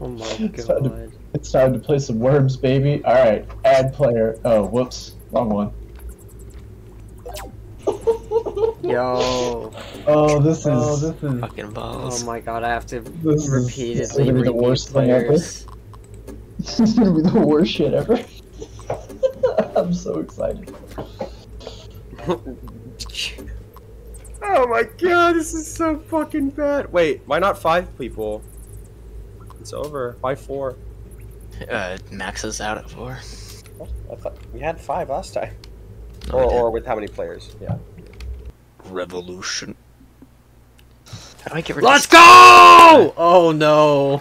Oh my It's time to- It's time to play some worms, baby. All right, add player. Oh, whoops, wrong one. Yo. Oh, this oh, is Oh, this is Fucking Oh my god, I have to this is, repeatedly this is gonna be the repeat worst thing ever. players. This is gonna be the worst shit ever. I'm so excited. Oh my god, this is so fucking bad. Wait, why not five people? It's over. Why four? Uh, Max is out at four. What? I thought we had five last time. No, Or, or with how many players? Yeah. Revolution. How do I get rid Let's of go! Oh no.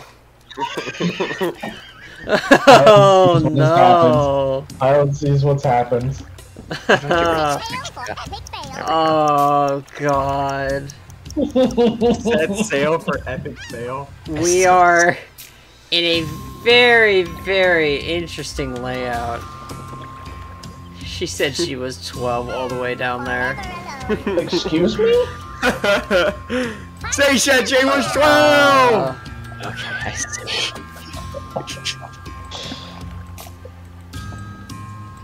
oh This no. Island sees what's happened. oh god. Set sail for epic fail. We are in a very, very interesting layout. She said she was 12 all the way down there. Excuse me? Say Shed J was 12! Uh, Okay, I see.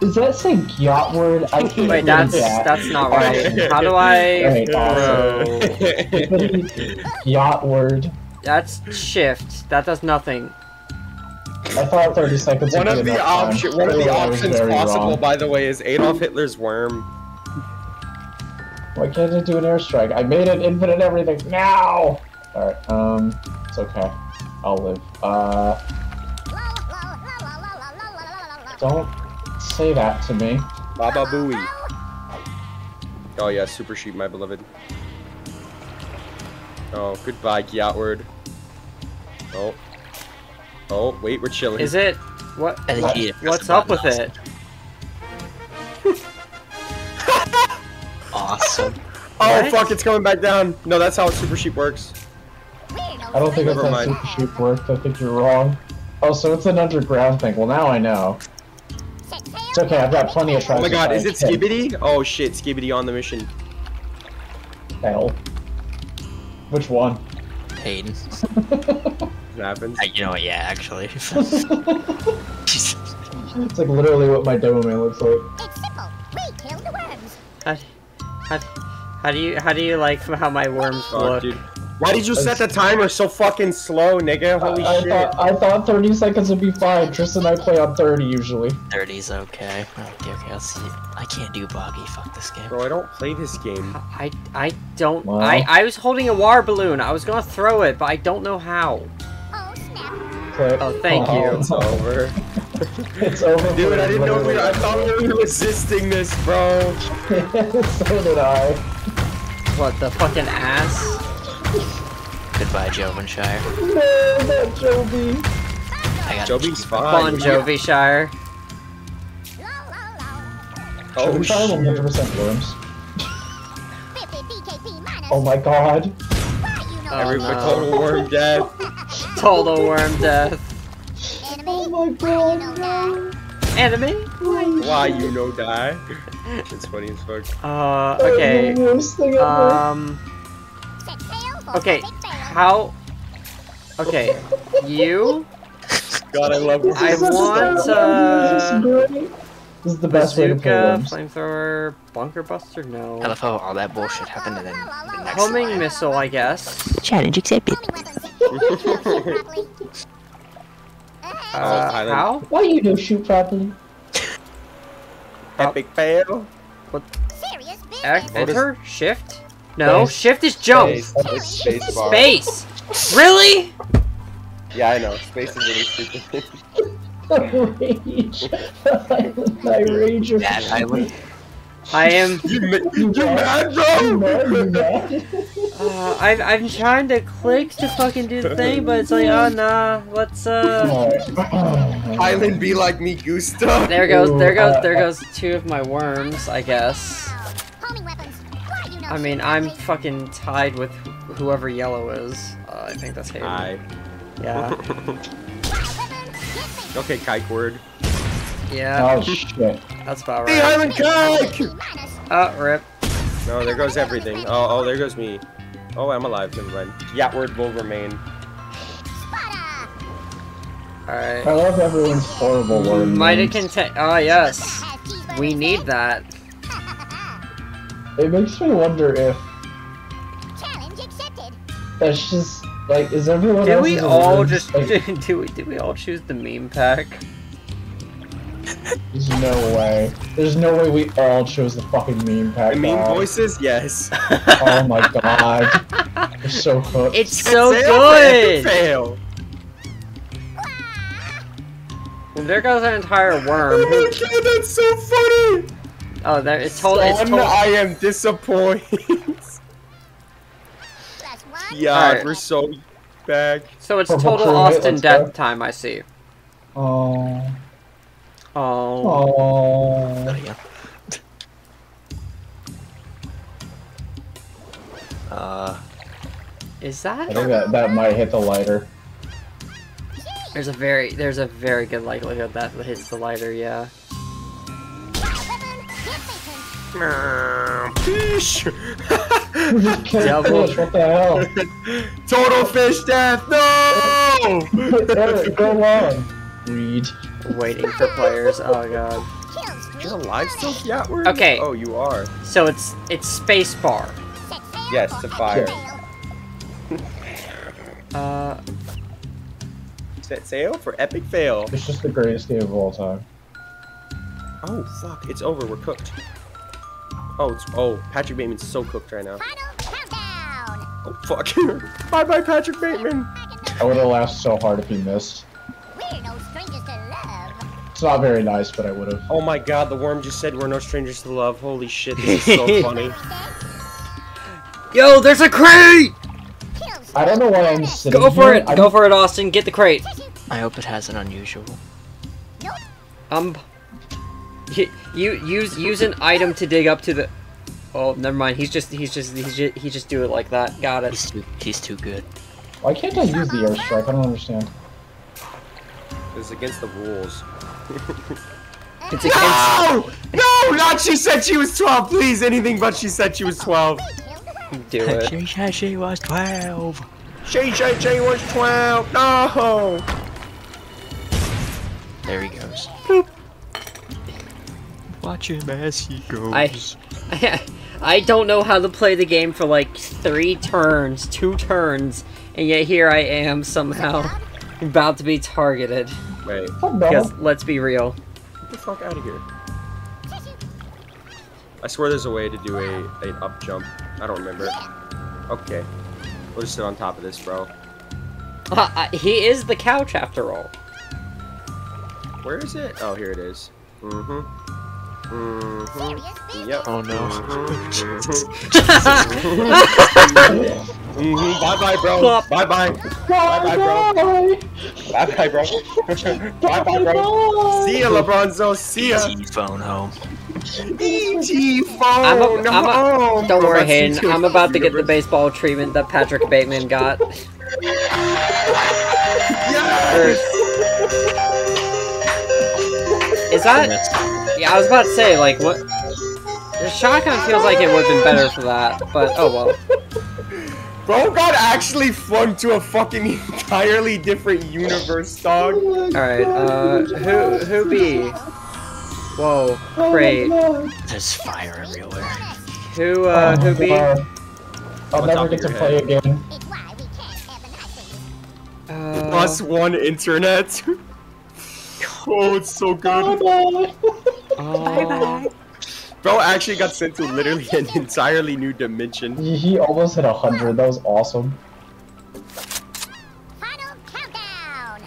Is that saying yacht word? I can't wait, that's that. that's not right. How do I? Alright, Bro, yacht word. that's shift. That does nothing. I thought 30 seconds one of the option, one of the Clearly I was options possible, wrong. by the way, is Adolf Hitler's worm. Why can't I do an airstrike? I made it infinite everything now! Alright, um, it's okay. I'll live. Uh, don't say that to me. Baba Booey. Oh yeah, super sheep, my beloved. Oh, goodbye, Gyatward. Oh. Oh, wait, we're chilling. Is it? What? I think What's up with button it? Awesome. Oh What? fuck, it's coming back down. No, that's how super sheep works. I don't think that's Never how. Super Sheep works. I think you're wrong. Oh, so it's an underground thing. Well, now I know. It's okay, I've got plenty of Oh my god, is it Ken. Skibidi? Oh shit, Skibidi on the mission. Hell. Which one? Hayden. It happens. Uh, You know what? Yeah, actually. it's like literally what my demo man looks like. It's simple. We kill How, how, how do you how do you like how my worms Oh, look? dude. Why did you set the timer so fucking slow, nigga? Holy I, I shit. thought I thought 30 seconds would be fine. Tristan and I play on 30 usually. 30's okay. Okay, okay, let's see. I can't do boggy. Fuck this game. Bro, I don't play this game. I I don't. Well. I I was holding a water balloon. I was gonna throw it, but I don't know how. Play- Oh, thank Oh, you. It's over. It's over. Dude, I didn't know we were, I thought we were resisting this, bro. so did I. What the fucking ass? Goodbye, Jovenshire. No, not Joby. I got Joby's fine. Bon Jovi Shire. Oh, Joby Shire will shit. 100% worms. Oh my god. Every Oh, no. total worm death. Total worm death. Oh my god, no. Enemy? Why you no die? It's funny as fuck. Uh, okay. the worst thing ever. Um, okay. How? Okay, you, God, I love worms. I This is want, uh, This is great. This is the best way to play bazooka, worms. flamethrower, bunker buster, I no. love how all that bullshit happened and then the next Homing line. missile, I guess. Challenge accepted. Uh, how? Why do you don't shoot properly? Epic fail. Ec- What is- enter? Shift? No, Space. shift is jump. Space. It's space. Space. Really? Yeah, I know. Space is really stupid. rage. I rage. of- That island. I am. you, ma- you mad, You bro? mad? You mad? Uh, I've, I'm trying to click to fucking do the thing, but it's like, oh nah, let's uh. Island be like me, Gusta. There goes, there goes, uh, there goes two of my worms, I guess. I mean, I'm fucking tied with wh- whoever yellow is. Uh, I think that's Hayden. Aye. Yeah, Okay, kike word. Yeah, Oh shit. that's about The right. island kike! Oh, rip. No, there goes everything. Oh, oh, there goes me. Oh, I'm alive. Never mind. Yatward will remain. Alright. I love everyone's horrible word. Might it names. contain? Oh yes, we need that. It makes me wonder if Challenge accepted. that's just like is everyone Did we else's all words, just like, do we did we all choose the meme pack? There's no way. There's no way we all chose the fucking meme pack. I mean, dog. voices, yes. Oh my god. We're so cooked. It's so Fail good. Fail. Well, there goes an entire worm. Oh worm. my god, that's so funny. Oh, there it's total. It's Son, total. I am disappointed. Plus yeah, Alright. we're so back. So it's total Crewmate, Austin death go. time. I see. Oh. Oh. Oh. Not again. uh, Is that? I that? think that, that might hit the lighter. There's a very there's a very good likelihood that hits the lighter. Yeah. Fish. We just killed Double. fish, what the hell? Total fish death. No. Eric, go on. Read. Waiting for players. Oh god. You're alive still, Yatward? Okay. Oh, you are. So it's it's spacebar. Yes, to fire. Uh, Set sail for epic fail. It's just the greatest game of all time. Oh fuck! It's over. We're cooked. Oh, it's oh Patrick Bateman's so cooked right now. Final countdown. Oh fuck! bye bye Patrick Bateman. I would have laughed so hard if he missed. It's not very nice, but I would have. Oh my god, the worm just said we're no strangers to love. Holy shit, this is so funny. yo, there's a crate. I don't know why I'm sitting Go for here. it. I'm- Go for it, Austin. Get the crate. I hope it has an unusual. Um, you, you use use an item to dig up to the. Oh, never mind. He's just he's just he's just he just do it like that. Got it. He's too, he's too good. Why can't I use the airstrike? I don't understand. It's against the rules. It's against. No! No! Not she said she was 12. Please, anything but she said she was 12. Do it. she said she was 12. She said she was 12. No! There he goes. Boop. Watch him as he goes. I I don't know how to play the game for like three turns, two turns, and yet here I am somehow about to be targeted. Wait, Oh. Because let's be real. get the fuck out of here. I swear there's a way to do a an up jump. I don't remember. Okay. We'll just sit on top of this, bro. Uh, uh, he is the couch after all. Where is it? Oh, here it is. Mm-hmm. Mm-hmm. Yep. Oh no. Mm-hmm. Bye bye, bro. Plop. Bye bye. Bye bye, bro. Bye bye, bro. bye bye, bro. See ya, LeBronzo. See ya. ET phone home. ET phone. I'm a, I'm a, home. don't worry, Bro, Hayden. I'm about to get the baseball treatment that Patrick Bateman got. Yes! Is that? Yeah, I was about to say, like, what? The shotgun feels like it would have been better for that, but oh well. Bro got actually flung to a fucking entirely different universe, dog. Alright, uh, who, who be? Whoa, Oh great. There's fire everywhere. Who, uh, who be? God. I'll never get to play head. again. It's why we can't have a nice thing. Uh, Plus one internet. oh, it's so good. oh, Bro actually got sent to literally an entirely new dimension. He, he almost hit 100. That was awesome. Final countdown.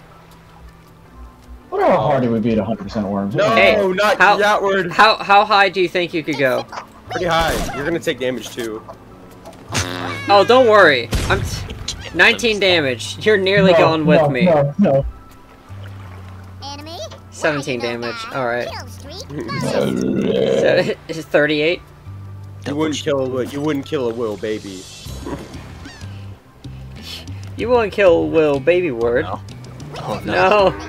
Wonder how hard it would be at 100% worms. No, Hey, not how- that word. How, how high do you think you could go? Pretty high. You're gonna take damage too. Oh, don't worry. I'm t- 19 damage. You're nearly No, going with no, me. No, no. Enemy. 17 damage. Alright. Kill. So, is it 38? You wouldn't kill a Will- you wouldn't kill a Will baby. You won't kill Will Baby Word. No. Oh no. No.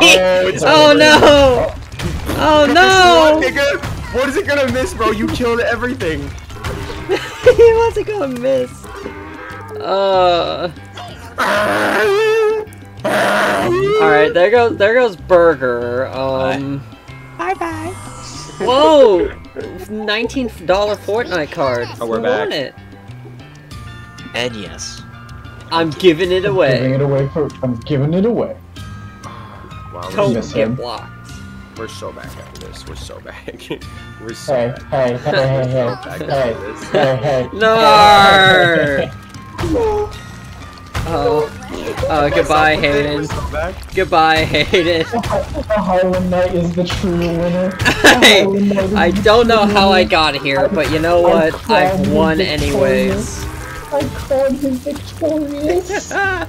Oh, it's oh over. no! Oh no! nigga? What is it gonna miss, bro? You killed everything. he wasn't gonna miss. Uh. Alright, there goes there goes Burger. Um. Bye bye. Whoa! Nineteen dollar Fortnite card. Oh, we're back. it? And yes. I'm giving it away. I'm Giving it away for. I'm giving it away. Wow, Don't we're, miss get him. blocked. we're so back after this. We're so back. we're so Hey, back. hey, hey, hey, hey, Back hey, after this. hey, hey. No. Oh. Oh, goodbye, We're Hayden. Goodbye, Hayden. The Hylain Knight is the true winner. The Hey, Hylain Knight is I don't know true how I got here, but you know what? I've won anyways. I called him victorious. Oh,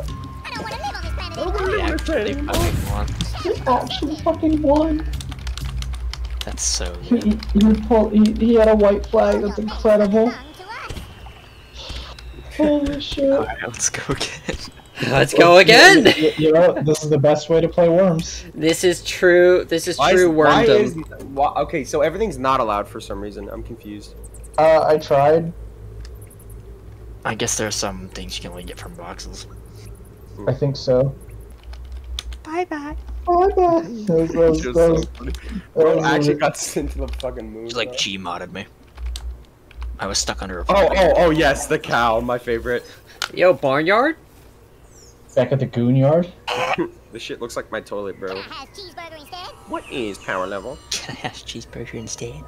I don't want to live on this planet anymore. They fucking won. he actually fucking won. That's so He, he, he, pulled, he, he had a white flag. That's incredible. Belong to us. Holy shit. Alright, let's go again. Let's go again. You, you know, this is the best way to play Worms. This is true. This is Why is- true why is- wormdom. why- okay, so everything's not allowed for some reason. I'm confused. Uh, I tried. I guess there are some things you can only get from boxes. I think so. Bye bye. Oh, no. Those, those, It's just those, so. Bro actually got sent to the fucking moon. He's like. G modded me. I was stuck under a Oh, oh, oh, yes, the cow, my favorite. Yo, barnyard. back at the goon yard. This shit looks like my toilet, bro. Can I have cheeseburger instead? What is power level? Can I have cheeseburger instead?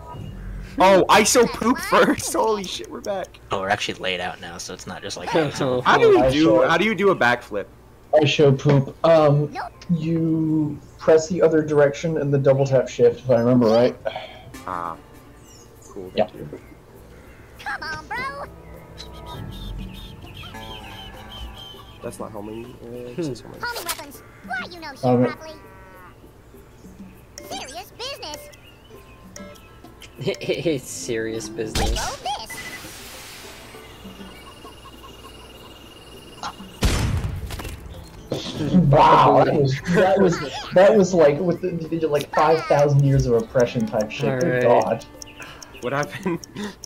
Oh, I ISO poop first. Holy shit, we're back. Oh, we're actually laid out now, so it's not just like. Oh, How do you do? saw- How do you do a backflip? I show poop. Um, you press the other direction and the double tap shift, if I remember right. Ah, cool. Yeah. you. That's not homing. Uh, this homing. Homing weapons. Why you know shit Um, properly? Serious business. it's serious business. Wow, that was that was that was like with the, the- like five thousand years of oppression type shit. Good Alright. God, What happened?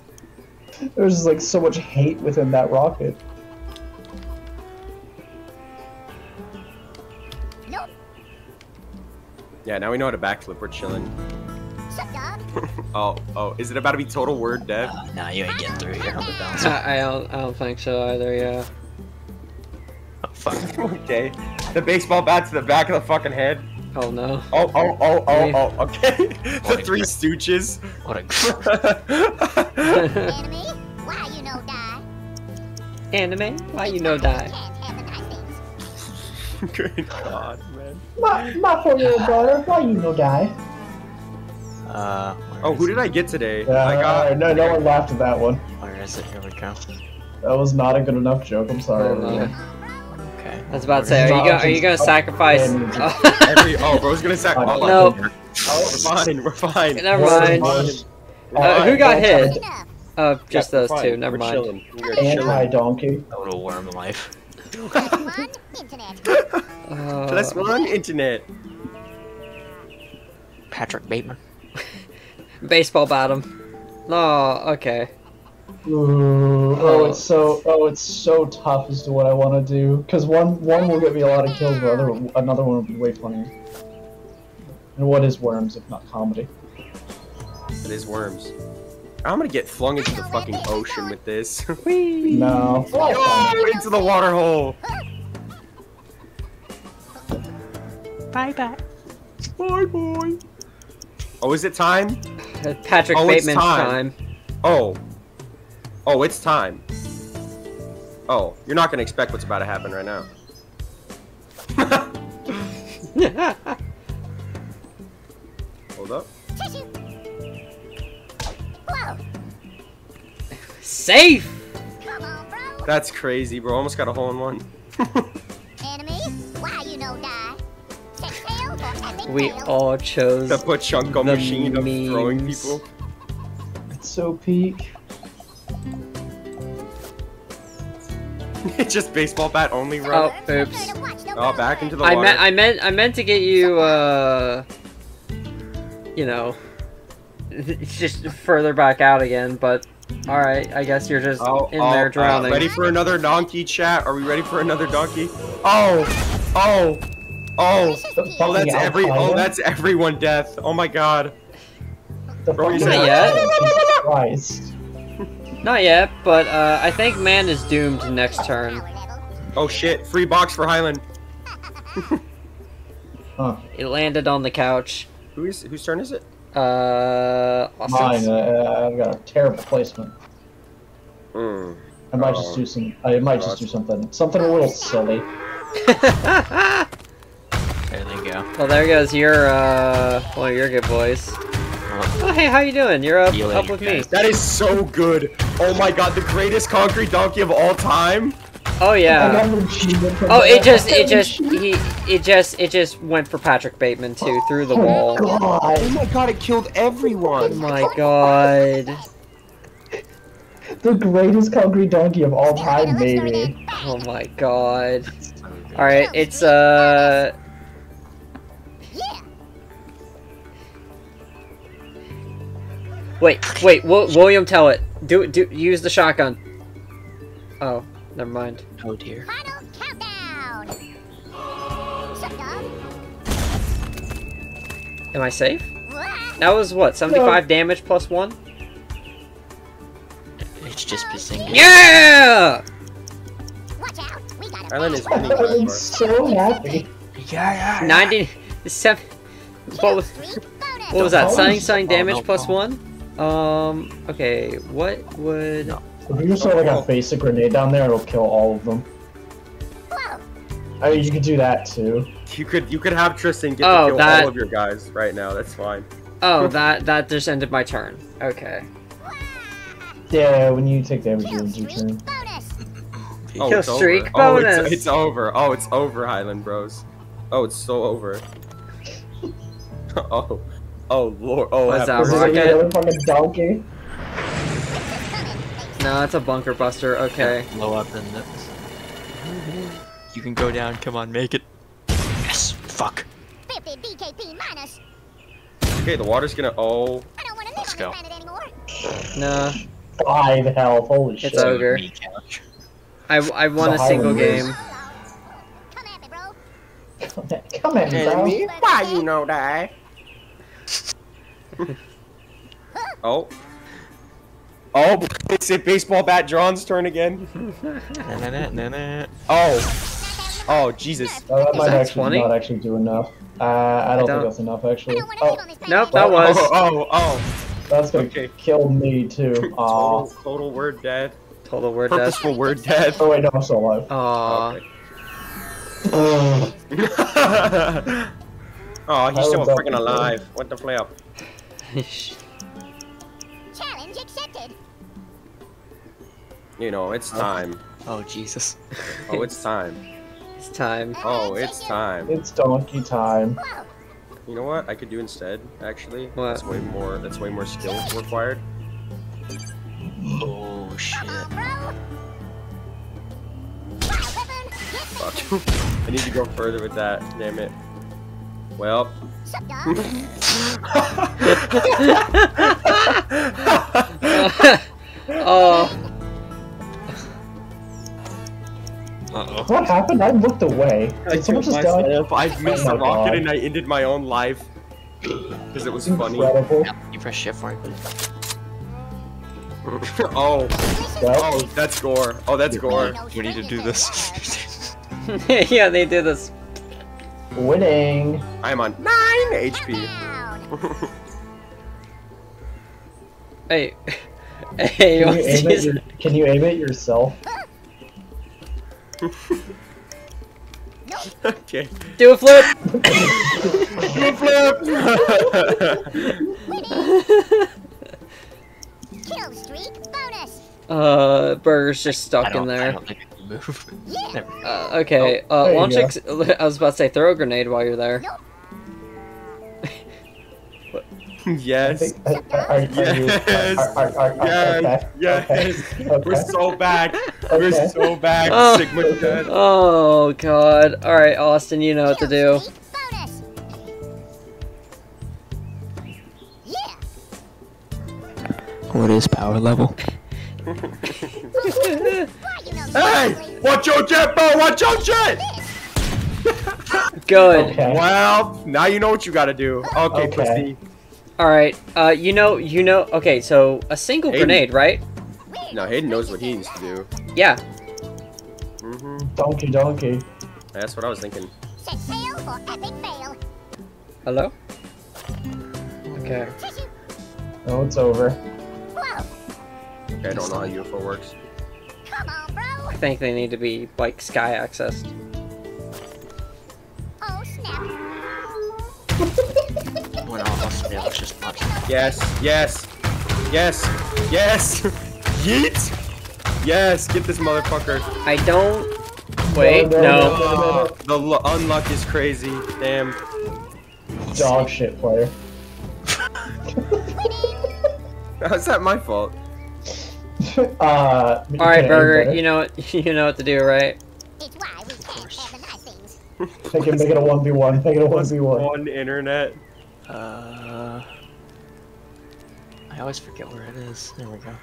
there's just like so much hate within that rocket. Yeah, now we know how to backflip. We're chilling. Suck dog. Oh, oh, is it about to be total word dev? Uh, nah, you ain't getting through here on the bouncer. I I don't, I don't think so either. Yeah. Oh, fuck. okay. The baseball bat to the back of the fucking head. Oh no. Oh, oh, oh, oh, oh. Okay. the What? Three Stooges. What a. Enemy. Why you know die? Anime? Why you know die? Good God, man. My my four year old daughter, why you no die? Uh. Oh, is who it? did I get today? Yeah, I got. no, no one laughed at that one. Where is it? Here we go. That was not a good enough joke. I'm sorry. Oh, no. Okay. I was about to say, are you gonna, are you gonna sacrifice? Every oh, bro's gonna sacrifice. Oh, No. Oh, we're fine. We're fine. Never mind. Uh, who got hit? Enough. Oh, just Yeah, those fine. two. Never we're mind. Chilling. We are chilling. Anti-donkey. A little worm life. One. Internet. Uh, Plus one internet. Patrick Bateman. baseball bat him. No, okay. Ooh, oh, it's so oh, it's so tough as to what I want to do. Cause one one will get me a lot of kills, but other another one will be way funnier. And what is worms if not comedy? It is worms. I'm gonna get flung into the fucking ocean with this. No. oh, into the water hole. Bye bye. Bye, boy. Oh, is it time? Patrick Oh, it's Bateman's time. time. Oh. Oh, it's time. Oh, you're not gonna expect what's about to happen right now. Hold up. Safe. Come on, bro. That's crazy, bro. Almost got a hole in one. Enemy. Why you know die? Sex tail or epic We fail? all chose. The Pachinko The machine of throwing people. It's so peak. It's just baseball bat only, Oh, oops. Prefer to watch no Oh, back into the I water. meant, I meant, I meant to get you, uh, you know, it's just further back out again. But Alright, I guess you're just Oh, in oh, there uh, drowning. ready for another donkey chat? Are we ready for another donkey? Oh, oh, oh, oh! That's every. Oh, that's everyone death. Oh my god. Bro, you fucking said- Not yet. Christ. Not yet, but uh, I think man is doomed next turn. Oh shit! Free box for Highland. Huh. It landed on the couch. Who is? Whose turn is it? Uh, Mine, uh, I've got a terrible placement. Hmm. I might Oh. just do some. I might just do something. Something a little silly. There they go. well, there goes your uh, one of your good boys. Oh, hey, how you doing? You're up, See you up later, with me. That is so good. Oh my god, the greatest concrete donkey of all time. Oh yeah. got an achievement for Oh, it just, it just, he, it just, it just went for Patrick Bateman too, through the Oh wall. Oh my God, Oh my god, it killed everyone. Oh my god. the greatest concrete donkey of all time, Let's maybe. Oh my god. All right, it's uh, Yeah. wait, wait, Wil- William, tell it. Do, do, use the shotgun. Oh, never mind. Oh dear. Final countdown. Sup, dog? Am I safe? Wah. That was what, 75 damage plus one? It's just Bazinga. Yeah! Watch out. We got a Island is bad winning. I'm so so happy. Yeah, yeah. 90, seven, what was, what was that, Don't stunning, bonus. stunning Oh, damage no, plus no. one? Um, okay, what would, No. If you just throw like a basic grenade down there, it'll kill all of them. Whoa. I mean, you could do that too. You could you could have Tristan get Oh, to kill that- all of your guys right now. That's fine. oh, that, that just ended my turn. Okay. Yeah, when you take damage, you Kill lose your turn. bonus. Oh, Kill it's over. streak Oh, bonus. it's, it's over. Oh, it's over, Highland Bros. Oh, it's so over. oh, oh lord. Oh, What's have that, Is mercy. it Rocket? another fucking donkey? It's coming. Face No, that's a bunker buster, okay. Blow up in this. You can go down. Come on, make it. Yes. Fuck. 50 BKP minus. Okay, the water's gonna. Oh, I don't want to live Let's on go. this planet anymore. No, Five health. Holy shit. It's ogre. I, I won a single game. Come at me, bro. Come at, come at me, bro. why you know that? oh. Oh, it's a baseball bat John's turn again. Na, na, na, na, na. Oh, oh, Jesus. Oh, that Was might that actually 20? not actually do enough. Uh, I don't, don't- think that's enough, actually. don't want to live Oh, on this planet Nope, that was. Oh, oh, oh. that's gonna Okay. kill me too. Aw. Total, total word dead. Total word death. Purposeful word dead. Oh wait, no, I'm still alive. Aw. Okay. oh, he's still I was freaking alive. What the flip? You know, it's oh. time. Oh Jesus. Oh, it's time. it's time. Oh, it's time. It's donkey time. You know what I could do instead? Actually, What? that's way more. That's way more skill required. Oh shit. Come on, bro. Wow, weapon. Get me. Fuck. I need to go further with that. Damn it. Well. Sup, dog? oh, Uh oh. What happened? I looked away. I someone just die? I missed Oh a my rocket God. and I ended my own life because it was funny. Incredible. You press shift for it. oh, Well, oh, that's gore. Oh, that's gore. We need to do this. yeah, they did this. winning. I'm on nine HP. Hey, hey, Can you, aim it your, can you aim it yourself? Okay. Do a flip. Kill streak bonus. Uh, Burger's just stuck in don't, I there. don't think I can move. Uh, okay, uh, launch. Ex- I was about to say throw a grenade while you're there. Nope. I yes. think. Are, are, are, you, Yes. Yes. Yes. We're so back. We're so back. Oh. Sigma dead. Oh god. All right, Austin, you know what to do. Kill streak bonus. Yeah. What is power level? Why you know Hey! Watch your jet, bro! Watch your jet! Good. Okay. Well, now you know what you gotta do. Okay, Okay. pussy. All right. Uh, you know, you know. Okay, so a single Aiden. grenade, right? No, Hayden knows what he needs to do. Yeah. hmm Donkey, donkey. That's what I was thinking. Set sail for epic fail. Hello. Okay. Oh, it's over. Whoa. Okay, I don't know how UFO works. Come on, bro. I think they need to be like sky accessed. Else fails, just pops. Yes, yes, yes, yes! Yeet! Yes, get this motherfucker. I don't. Wait. No, no, No. no. Oh, the lu- unluck is crazy. Damn. Dog shit player. How's that my fault? uh. All right, Burger. better. You know what? You know what to do, right? It's why we can't have the nice things. Make it, make it a 1v1. Make it a 1v1. On internet. Uh, I always forget where it is. There we go.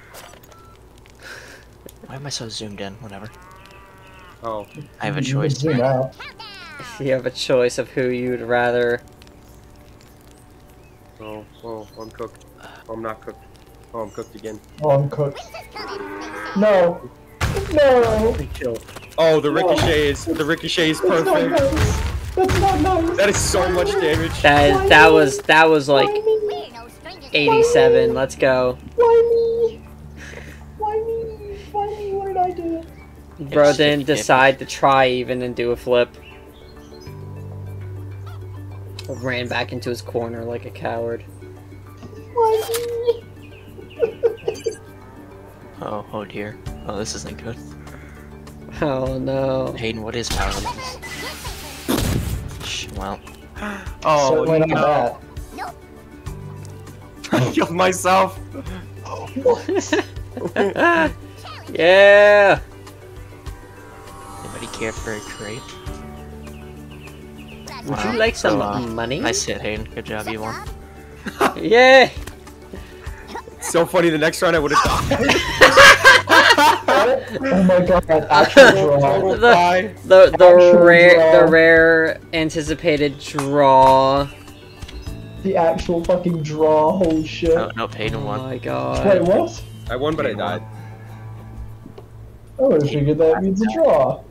Why am I so zoomed in? Whatever. Oh, I have a You choice. zoom out. Countdown. You have a choice of who you'd rather. oh, oh, I'm cooked. Oh, I'm not cooked. Oh, I'm cooked again. Oh, I'm cooked. Princess coming. they say. No. No. Oh, the ricochet is the ricochet is perfect. Nice. That's not nice. That is so much damage. That is, that was that was like Why me? We're no strangers. 87. Let's go, Why me? Why me? Why me? What did I do? bro. It's Didn't decide to try even and do a flip. Ran back into his corner like a coward. Why? Oh, oh dear. Oh, this isn't good. Oh no. Hayden, what is power levels? Shh, Well, Oh, Certainly not no. that. Nope. I killed myself. yeah. anybody care for a crate? Would Wow. you like some uh, money? I hit, Hayden. Good job, you won. Yeah. So funny. The next round I would have died. Oh my god, actual draw. The- The the Actual rare draw. the rare anticipated draw. The actual fucking draw, holy shit. Oh, no, Hayden Oh won. my god Wait, what? I won, but I died. Oh, I would have figured that means a draw.